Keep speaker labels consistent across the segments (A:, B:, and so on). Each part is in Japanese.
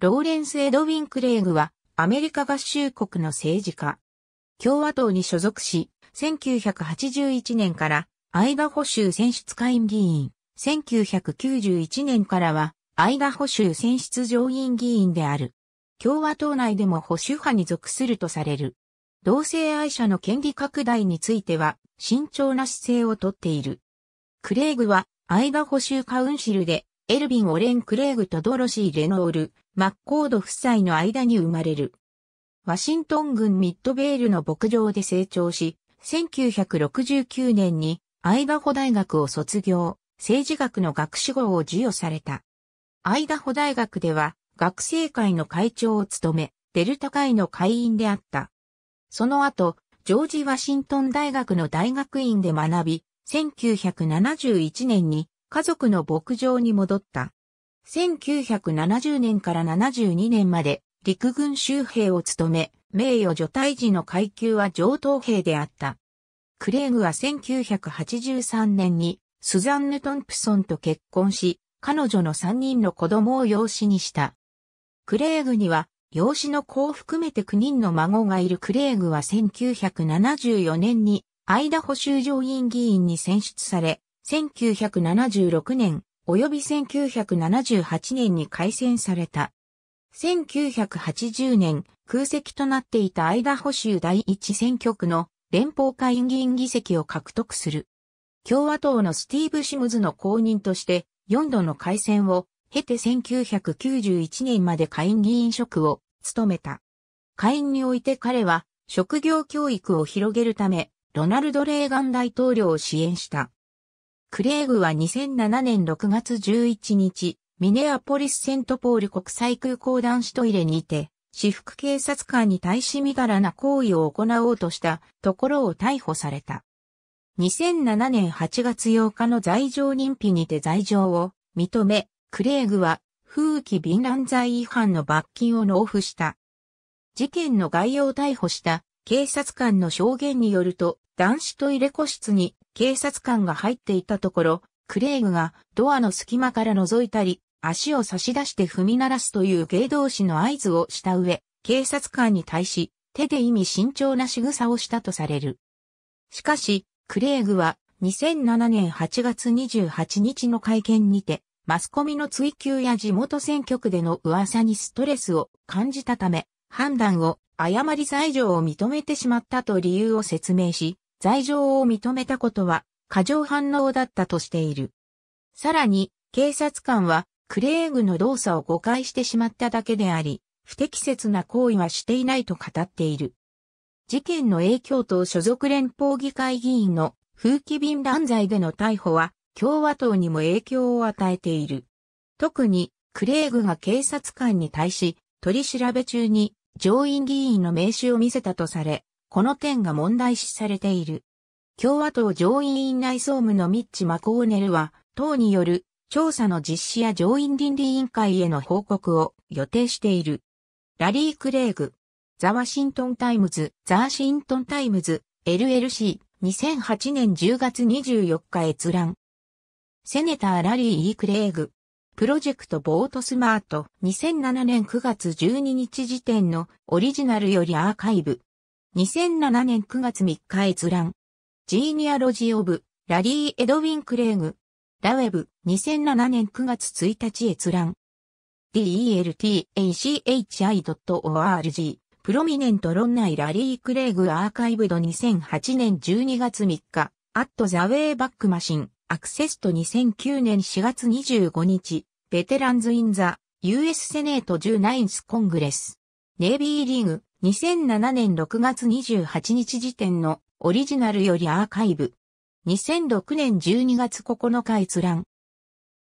A: ローレンス・エドウィン・クレイグは、アメリカ合衆国の政治家。共和党に所属し、1981年からアイダホ州選出会員議員、1991年からはアイダホ州選出上院議員である。共和党内でも保守派に属するとされる。同性愛者の権利拡大については慎重な姿勢をとっている。クレイグはアイダホ州カウンシルでエルビン・オレン・クレイグとドロシー・レノール、マッコード夫妻の間に生まれる。ワシントン郡ミッドベールの牧場で成長し、1969年にアイダホ大学を卒業、政治学の学士号を授与された。アイダホ大学では学生会の会長を務め、デルタ会の会員であった。その後、ジョージ・ワシントン大学の大学院で学び、1971年に家族の牧場に戻った。1970年から72年まで陸軍州兵を務め、名誉除隊時の階級は上等兵であった。クレーグは1983年にスザンヌ・トンプソンと結婚し、彼女の3人の子供を養子にした。クレーグには養子の子を含めて9人の孫がいるクレーグは1974年にアイダホ州上院議員に選出され、1976年及び1978年に改選された。1980年、空席となっていたアイダホ州第一選挙区の連邦会議員議席を獲得する。共和党のスティーブ・シムズの公認として4度の改選を経て1991年まで下院議員職を務めた。下院において彼は職業教育を広げるためロナルド・レーガン大統領を支援した。クレーグは2007年6月11日、ミネアポリス・セントポール国際空港男子トイレにて、私服警察官に対しみだらな行為を行おうとしたところを逮捕された。2007年8月8日の罪状認否にて罪状を認め、クレーグは風紀敏乱罪違反の罰金を納付した。事件の概要を逮捕した警察官の証言によると、男子トイレ個室に警察官が入っていたところ、クレーグがドアの隙間から覗いたり、足を差し出して踏み鳴らすという芸動詞の合図をした上、警察官に対し、手で意味慎重な仕草をしたとされる。しかし、クレーグは2007年8月28日の会見にて、マスコミの追及や地元選挙区での噂にストレスを感じたため、判断を誤り罪状を認めてしまったと理由を説明し、罪状を認めたことは過剰反応だったとしている。さらに、警察官はクレーグの動作を誤解してしまっただけであり、不適切な行為はしていないと語っている。事件の影響と所属連邦議会議員の風紀便乱罪での逮捕は共和党にも影響を与えている。特にクレーグが警察官に対し取り調べ中に上院議員の名刺を見せたとされ、この点が問題視されている。共和党上院院内総務のミッチ・マコーネルは、党による調査の実施や上院倫理委員会への報告を予定している。ラリー・クレーグ、 The Washington Times、The Washington Times、LLC、2008年10月24日閲覧。 Senator Larry E. Craig、Project Vote Smart、2007年9月12日時点のオリジナルよりアーカイブ。2007年9月3日閲覧。 Genealogy of、Larry Edwin Craig。ラウェブ、2007年9月1日閲覧。deltachi.org、 Prominent Alumni Larry Craig Archived 2008年12月3日、 at the Wayback Machine、Accessed 2009年4月25日、 Veterans in the、US Senate 109th Congress。 Navy League、2007年6月28日時点のオリジナルよりアーカイブ。2006年12月9日閲覧。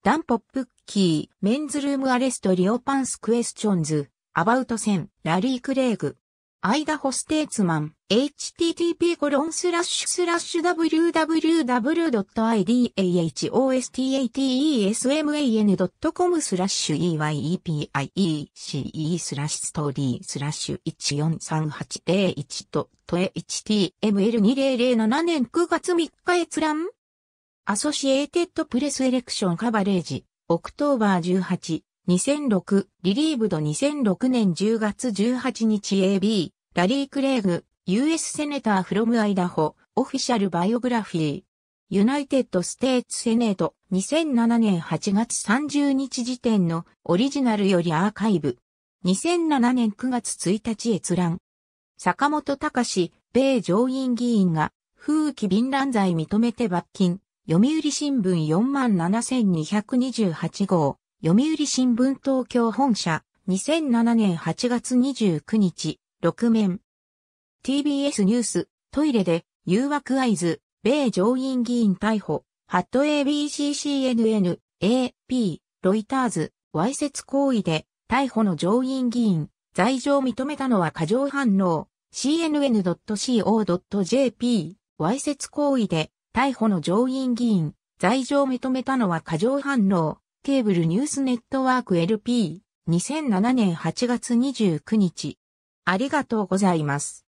A: Dan Popkey、Men's Room Arrest Reopens Questions、About Sen.、Larry Craig。 Idaho Statesman、http://www.idahostatesman.com slash eyepiece slash story slash 14380とトエ html2007 年9月3日閲覧Associated Press Election Coverage、October 18、2006、Retrieved 2006年10月18日 AB、ラリー・クレイグ、US Senator from Idaho、Official Biography。 United States Senate、2007年8月30日時点のオリジナルよりアーカイブ。2007年9月1日閲覧。坂本隆、米上院議員が、風紀便乱罪認めて罰金。読売新聞47228号。読売新聞東京本社。2007年8月29日。6面。TBS ニュース。トイレで、誘惑合図。米上院議員逮捕。ハット ABCCNN、AP、ロイターズ、わいせつ行為で、逮捕の上院議員、罪状認めたのは過剰反応、cnn.co.jp、わいせつ行為で、逮捕の上院議員、罪状認めたのは過剰反応、ケーブルニュースネットワーク LP、2007年8月29日。ありがとうございます。